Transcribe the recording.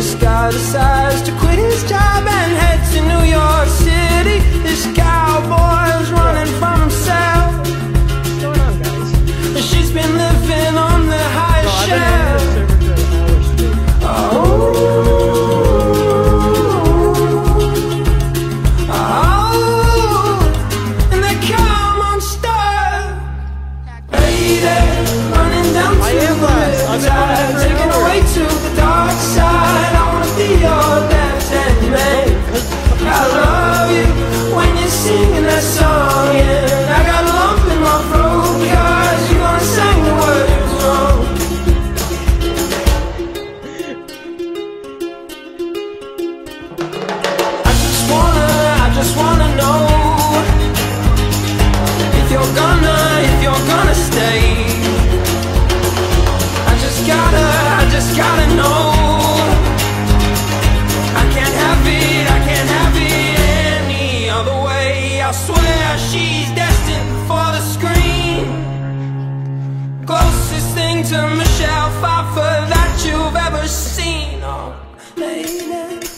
This guy decides to quit his job and head to New York City. This cowboy's running from himself. What's going on, guys? And she's been living on the highest oh, shelf. Oh, oh, and they come unstuck. Hey running down I to the last. baby.